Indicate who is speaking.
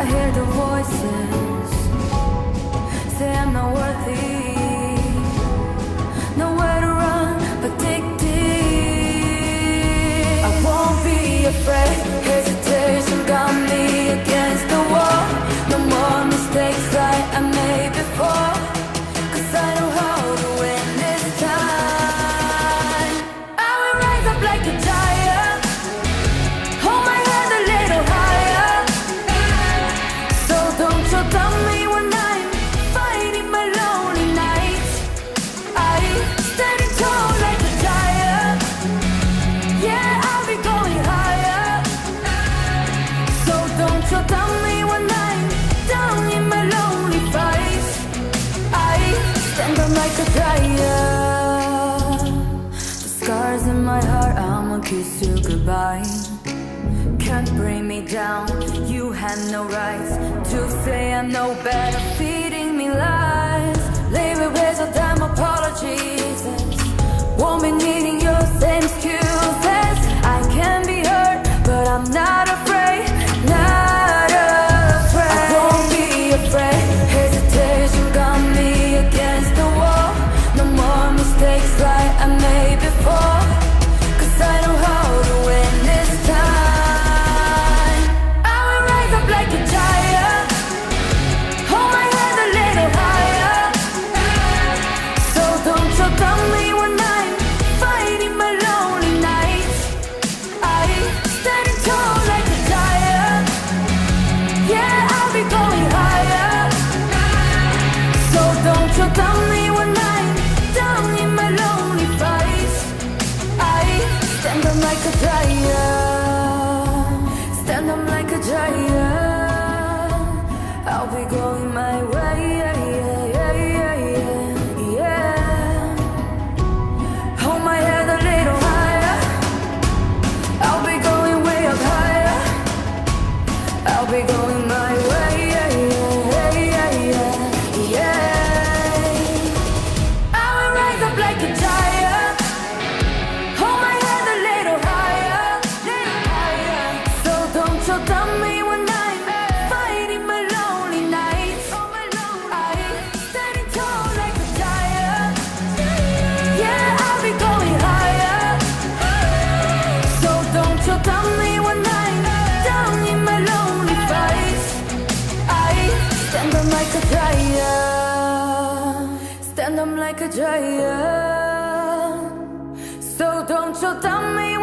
Speaker 1: I hear the voices say I'm not worthy. bring me down. You have no rights to say I'm no better. Feeding me lies. and I'm like a giant. So don't you tell me